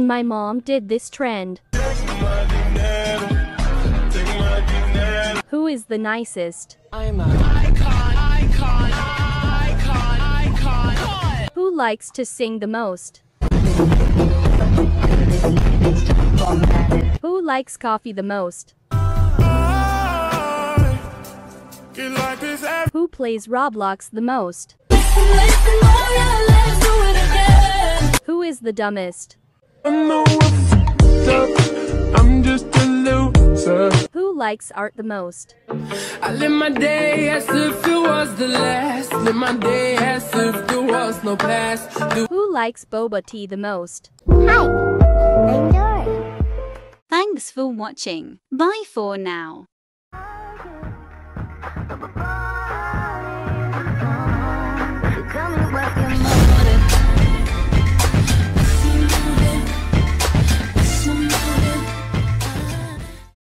and my mom did this trend. Who is the nicest? I'm a icon, icon, icon, icon. Who likes to sing the most? Who likes coffee the most? Like Who plays Roblox the most? Who is the dumbest? Know I'm fucked up. I'm just a loser. Who likes art the most? I live my day as if it was the last. Live my day as if there was no past. Do Who likes boba tea the most? Hi, I'm Dory. Thanks for watching. Bye for now.